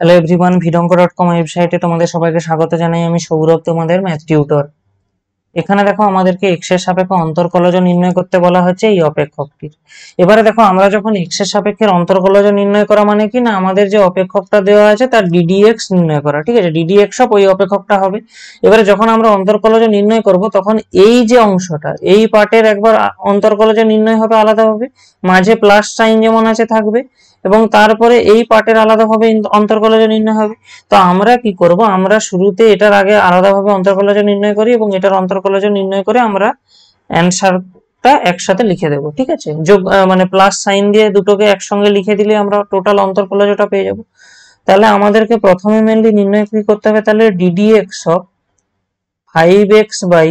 Hello everyone ভিডঙ্ক dot com ওয়েবসাইটে তোমাদের সবাইকে স্বাগত জানাই। আমি সৌরভ, তোমাদের ম্যাথ টিউটর এখানে দেখো আমাদেরকে এক্সের সাপেক্ষে অন্তর্কলজ নির্ণয় করতে বলা হচ্ছে এই অপেক্ষকটির। এবারে দেখো, আমরা যখন এক্সের সাপেক্ষে অন্তর্কলজ নির্ণয় করা মানে কি না? আমাদের যে অপেক্ষকটা দেওয়া আছে তার ডিডিএক্স নির্ণয় করা, ঠিক আছে? ডিডিএক্স সব ওই অপেক্ষকটা হবে। এবারে যখন আমরা অন্তর্কলজ নির্ণয় করব, তখন এই যে অংশটা, এই পার্টের একবার অন্তর্কলজ নির্ণয় হবে আলাদাভাবে। মাঝে প্লাস সাইন যেমন আছে থাকবে এবং তারপরে এই পার্টের আলাদাভাবে অন্তর্কলজ নির্ণয় হবে। তো আমরা কি করব? আমরা শুরুতে এটার আগে আলাদাভাবে অন্তর্কলজ নির্ণয় করি এবং এটার অন্তর্কলজ নির্ণয় করে আমরা অ্যান্সারটা একসাথে লিখে দেব, ঠিক আছে? যোগ মানে প্লাস সাইন দিয়ে দুটোকে একসঙ্গে লিখে দিলে আমরা টোটাল অন্তর্কলজটা পেয়ে যাব। তাহলে আমাদেরকে প্রথমে মেনলি নির্ণয় কি করতে হবে? তাহলে D D X of five X by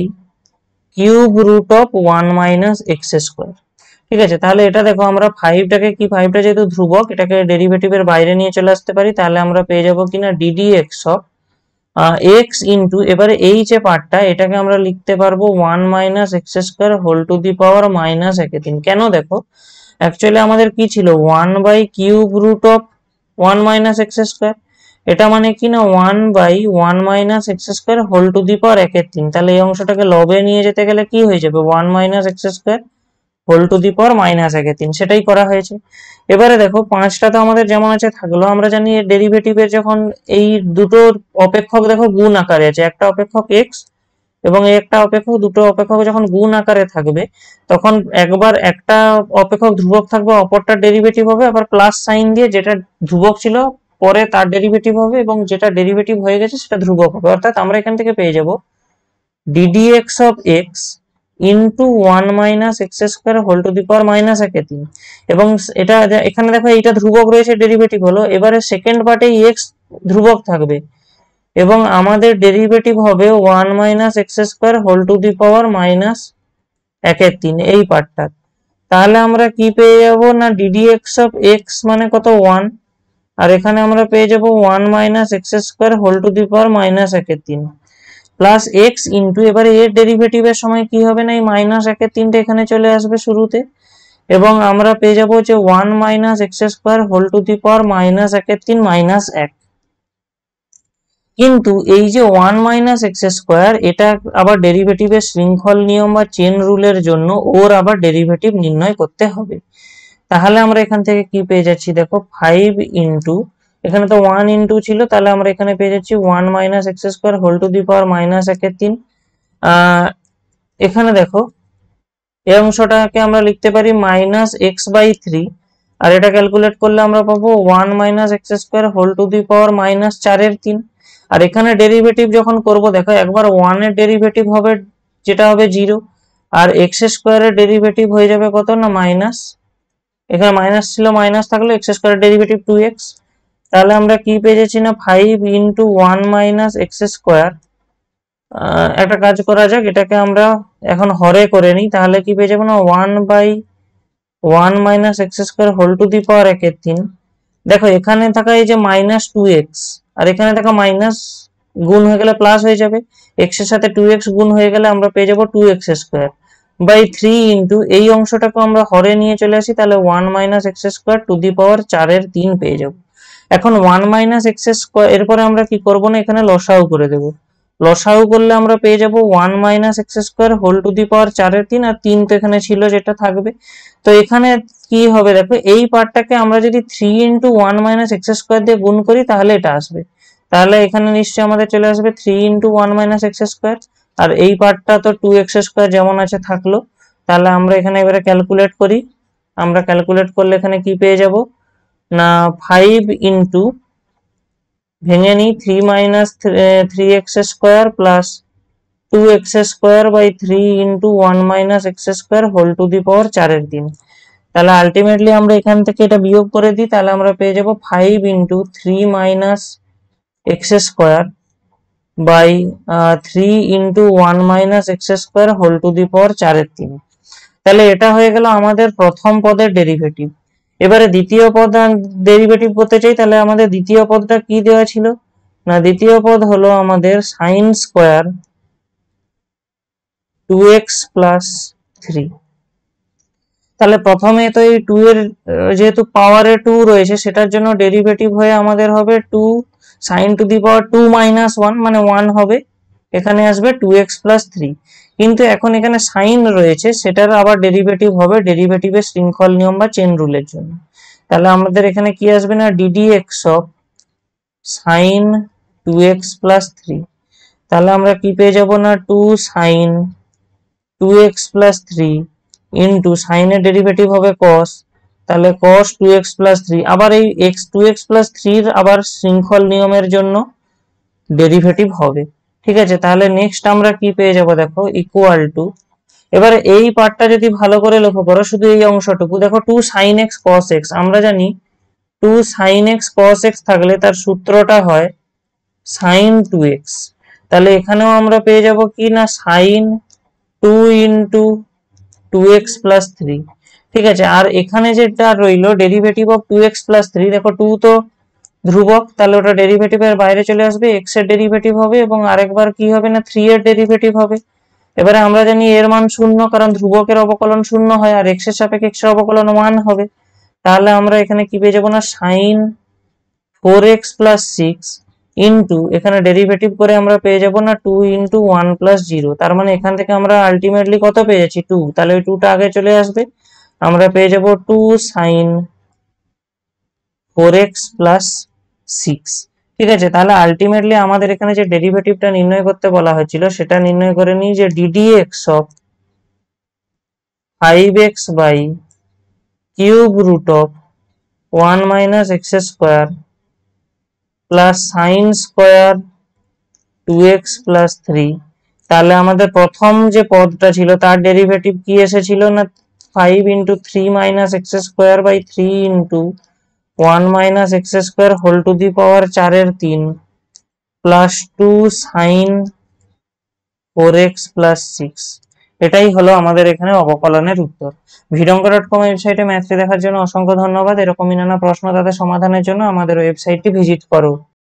cube root of one minus X square ঠিক আছে? তাহলে এটা দেখো, আমরা ফাইভটাকে কি? ফাইভটা যেহেতু ধ্রুবক, এটাকে ডেরিভেটিভের বাইরে নিয়ে চলে আসতে পারি, তাহলে আমরা পেয়ে যাব কিনা? D D X of X into এবারে এই যে পার্টটা এটাকে আমরা লিখতে পারব one minus X square whole to the power minus একে তিন। কেন দেখো? অ্যাকচুয়ালি আমাদের কি ছিল? One by cube root of one minus X square এটা মানে কি না? One by one minus X square whole to the power একের তিন। তাহলে এই অংশটাকে লবে নিয়ে যেতে গেলে কি হয়ে যাবে? One minus X square whole to the power minus একে তিন, সেটাই করা হয়েছে। এবারে দেখো, পাঁচটা তো আমাদের যেমন আছে থাকল আমরা জানি ডেরিভেটিভের যখন এই দুটো অপেক্ষক দেখো গুণ আকারে আছে, একটা অপেক্ষক এক্স এবং একটা অপেক্ষক, দুটো অপেক্ষক যখন গুণ আকারে থাকবে, তখন একবার একটা অপেক্ষক ধ্রুবক থাকবে, অপরটা ডেরিভেটিভ হবে, আবার প্লাস সাইন দিয়ে যেটা ধ্রুবক ছিল, পরে তার ডেরিভেটিভ হবে এবং যেটা ডেরিভেটিভ হয়ে গেছে, সেটা ধ্রুবক হবে। অর্থাৎ আমরা এখান থেকে পেয়ে যাব D D X of X into one minus X square whole to the power minus একে তিন। এবং এটা এখানে দেখো এইটা ধ্রুবক রয়েছে ডেরিভেটিভ হলো। এবারে সেকেন্ড পার্টে এক্স ধ্রুবক থাকবে। এবং আমাদের ডেরিভেটিভ হবে one minus X square whole to the power minus একের তিন, এই পার্টটা তাহলে আমরা কি পেয়ে যাব? না ডিডি এক্স অফ এক্স মানে কত? ওয়ান আর এখানে আমরা পেয়ে যাব one minus X square whole to the power minus একের তিন। প্লাস এক্স ইন্টু এবারে এর ডেরিভেটিভের সময় কি হবে না? এই মাইনাস একের তিনটে এখানে চলে আসবে শুরুতে। এবং আমরা পেয়ে যাব যে one minus X square whole to the power minus একের তিন মাইনাস এক। কিন্তু এই যে ওয়ান মাইনাস এক্স স্কোয়ার এটা আবার ডেরিভেটিভের শৃঙ্খল নিয়ম বা চেন রুলের জন্য ওর আবার ডেরিভেটিভ নির্ণয় করতে হবে। তাহলে আমরা এখান থেকে কি পেয়ে যাচ্ছি? দেখো ফাইভ ইন্টু এখানে তো ওয়ান ইন্টু ছিল, তাহলে আমরা এখানে পেয়ে যাচ্ছি one minus x square whole to the power minus একের তিন। এখানে দেখো, এই অংশটাকে আমরা লিখতে পারি মাইনাস এক্স বাই থ্রি আর এটা ক্যালকুলেট করলে আমরা পাবো one minus x square whole to the power minus চারের তিন। আর এখানে ডেরিভেটিভ যখন করব, দেখো একবার ওয়ানের ডেরিভেটিভ হবে, যেটা হবে জিরো আর এক্স স্কোয়ারের ডেরিভেটিভ হয়ে যাবে কত না মাইনাস এখানে মাইনাস ছিল মাইনাস থাকলে এক্স স্কোয়ারের ডেরিভেটিভ টু এক্স তাহলে আমরা কি পেয়ে যাচ্ছি না? Five into one minus x square একটা কাজ করা যাক, এটাকে আমরা এখন হরে করে নিই। তাহলে কি পেয়ে যাব না? One by one minus x square whole to the power একের তিন। দেখো, এখানে থাকা এই যে মাইনাস টু এক্স আর এখানে থাকা মাইনাস গুণ হয়ে গেলে প্লাস হয়ে যাবে। এক্সের সাথে টু এক্স গুণ হয়ে গেলে আমরা পেয়ে যাব two x square by three into এই অংশটাকে আমরা হরে নিয়ে চলে আসি, তাহলে one minus x square to the power চারের তিন পেয়ে যাব। এখন ওয়ান মাইনাস এক্স স্কোয়ার এরপরে আমরা কি করব না, এখানে লসাউ করে দেব। লসাউ করলে আমরা পেয়ে যাব one minus x square whole to the power চারের তিন আর তিন তো এখানে ছিল যেটা থাকবে। তো এখানে কি হবে দেখো, এই পার্টটাকে আমরা যদি three into one minus x square দিয়ে গুণ করি, তাহলে এটা আসবে। তাহলে এখানে নিশ্চয়ই আমাদের চলে আসবে three into one minus x square আর এই পার্টটা তো টু এক্স স্কোয়ার যেমন আছে থাকল। তাহলে আমরা এখানে এবারে ক্যালকুলেট করি। আমরা ক্যালকুলেট করলে এখানে কি পেয়ে যাব? না ফাইভ ইন্টু ভেঙে নিই three minus three x square plus two x square by three into one minus x square whole to the power চারের দিন। তাহলে আলটিমেটলি আমরা এখান থেকে এটা বিয়োগ করে দিই, তাহলে আমরা পেয়ে যাব five into three minus x square by three into one minus x square whole to the power চারের তিন তাহলে এটা হয়ে গেল আমাদের প্রথম পদের ডেরিভেটিভ এবারে দ্বিতীয় পদ ডেরিভেটিভ করতে চাই, তাহলে আমাদের দ্বিতীয় পদটা কি দেওয়া ছিল? না, দ্বিতীয় পদ হলো আমাদের sine square two x plus three তাহলে প্রথমে তো এই টু এর, যেহেতু পাওয়ারে টু রয়েছে, সেটার জন্য ডেরিভেটিভ হয়ে আমাদের হবে two sine to the power two minus one মানে ওয়ান হবে। এখানে আসবে টু এক্স প্লাস থ্রি কিন্তু এখন এখানে সাইন রয়েছে, সেটার আবার ডেরিভেটিভ হবে ডেরিভেটিভের শৃঙ্খল নিয়ম বা চেন রুলের জন্য। তাহলে আমাদের এখানে কি আসবে না? D d x of sine two x plus three তাহলে আমরা কি পেয়ে যাব না? Two sine two x plus three into সাইনের ডেরিভেটিভ হবে কস তাহলে cos two x plus three আবার এই এক্স টু এক্স প্লাস থ্রির আবার শৃঙ্খল নিয়মের জন্য ডেরিভেটিভ হবে। ঠিক আছে? তাহলে নেক্সট আমরা কি পেয়ে যাব দেখো? ইকুয়াল টু এবারে এই পার্টটা যদি ভালো করে লক্ষ্য করো, শুধু এই অংশটুকু। দেখো two sine x cos x আমরা জানি two sine x cos x থাকলে তার সূত্রটা হয় সাইন টু এক্স তাহলে এখানেও আমরা পেয়ে যাব কি না? Sine two into two x plus three ঠিক আছে? আর এখানে যেটা রইল derivative of two x plus three দেখো টু তো ধ্রুবক, তাহলে ওটা ডেরিভেটিভের বাইরে চলে আসবে এক্সের ডেরিভেটিভ হবে এবং আরেকবার কি হবে না থ্রি এর ডেরিভেটিভ হবে। এবারে আমরা জানি এর মান শূন্য, কারণ ধ্রুবকের অবকলন শূন্য হয় আর এক্সের সাপেক্ষে এক্সের অবকলন ওয়ান হবে। তাহলে আমরা এখানে কি পেয়ে যাব না sine four x plus six into এখানে ডেরিভেটিভ করে আমরা পেয়ে যাব না two into one plus zero তার মানে এখান থেকে আমরা আলটিমেটলি কত পেয়ে যাচ্ছি? টু তাহলে ওই টুটা আগে চলে আসবে। আমরা পেয়ে যাব two sine four x plus six ঠিক আছে, তাহলে আলটিমেটলি আমাদের এখানে যে ডেরিভেটিভটা নির্ণয় করতে বলা হয়েছিল, সেটা নির্ণয় করে নিই যে d d x of five x by cube root of one minus x square plus sine square two x plus three তাহলে আমাদের প্রথম যে পদটা ছিল, তার ডেরিভেটিভ কি এসেছিল না five into three minus x square by three into one minus x square whole to the power চারের তিন plus two sine four x plus six এটাই হলো আমাদের এখানে অবকলনের উত্তর। ভিডঙ্ক ডট কম ওয়েবসাইটে ম্যাথটি দেখার জন্য অসংখ্য ধন্যবাদ। এরকমই নানা প্রশ্ন তাদের সমাধানের জন্য আমাদের ওয়েবসাইটটি ভিজিট করো।